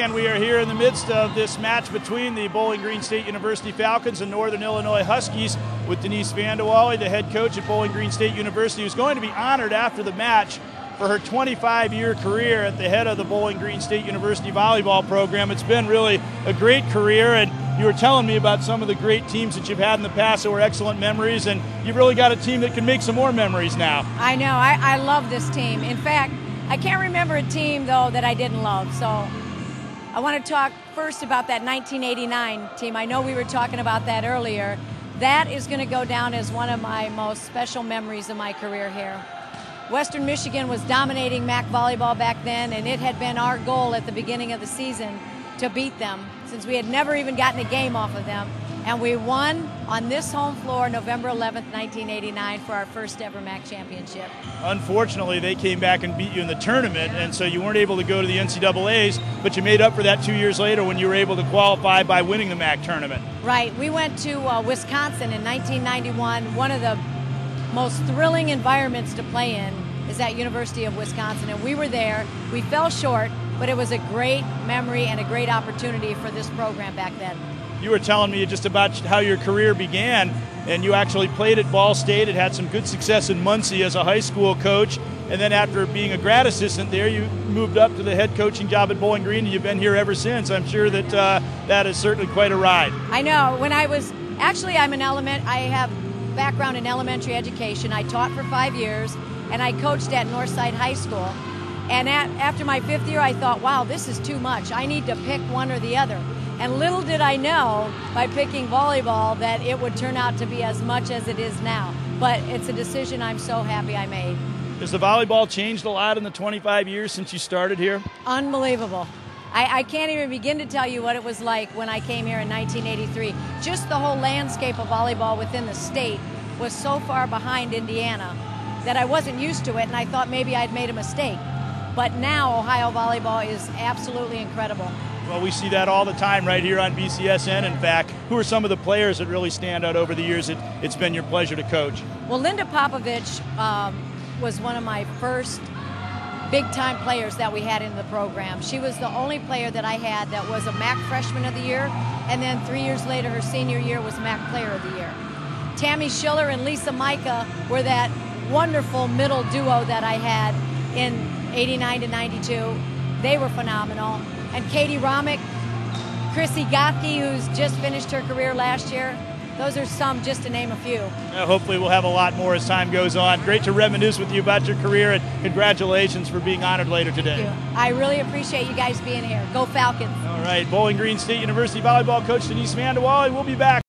And we are here in the midst of this match between the Bowling Green State University Falcons and Northern Illinois Huskies with Denise Van DeWalle, the head coach at Bowling Green State University, who's going to be honored after the match for her 25 year career at the head of the Bowling Green State University volleyball program. It's been really a great career, and you were telling me about some of the great teams that you've had in the past that were excellent memories, and you've really got a team that can make some more memories now. I know. I, I love this team. In fact, I can't remember a team, though, that I didn't love. So I want to talk first about that 1989 team. I know we were talking about that earlier. That is going to go down as one of my most special memories of my career here. Western Michigan was dominating MAC volleyball back then, and it had been our goal at the beginning of the season to beat them since we had never even gotten a game off of them. And we won on this home floor November 11th, 1989 for our first ever MAC championship. Unfortunately, they came back and beat you in the tournament, and so you weren't able to go to the NCAAs, but you made up for that two years later when you were able to qualify by winning the MAC tournament. Right. We went to uh, Wisconsin in 1991, one of the most thrilling environments to play in is at University of Wisconsin, and we were there. We fell short, but it was a great memory and a great opportunity for this program back then. You were telling me just about how your career began, and you actually played at Ball State. It had some good success in Muncie as a high school coach, and then after being a grad assistant there, you moved up to the head coaching job at Bowling Green, and you've been here ever since. I'm sure that uh, that is certainly quite a ride. I know. When I was actually, I'm an element. I have background in elementary education. I taught for five years, and I coached at Northside High School. And at, after my fifth year, I thought, wow, this is too much. I need to pick one or the other. And little did I know by picking volleyball that it would turn out to be as much as it is now. But it's a decision I'm so happy I made. Has the volleyball changed a lot in the 25 years since you started here? Unbelievable. I, I, can't even begin to tell you what it was like when I came here in 1983. Just the whole landscape of volleyball within the state was so far behind Indiana that I wasn't used to it, and I thought maybe I'd made a mistake. But now Ohio volleyball is absolutely incredible. Well, we see that all the time right here on BCSN. In fact, who are some of the players that really stand out over the years that it's been your pleasure to coach? Well, Linda Popovich um, was one of my first big time players that we had in the program. She was the only player that I had that was a MAC freshman of the year, and then three years later, her senior year was MAC player of the year. Tammy Schiller and Lisa Micah were that wonderful middle duo that I had in 89 to 92. They were phenomenal. And Katie Romick, Chrissy Gothke, who's just finished her career last year. Those are some, just to name a few. Uh, hopefully, we'll have a lot more as time goes on. Great to reminisce with you about your career, and congratulations for being honored later today. I really appreciate you guys being here. Go Falcons. All right, Bowling Green State University volleyball coach Denise Van DeWalle. We'll be back.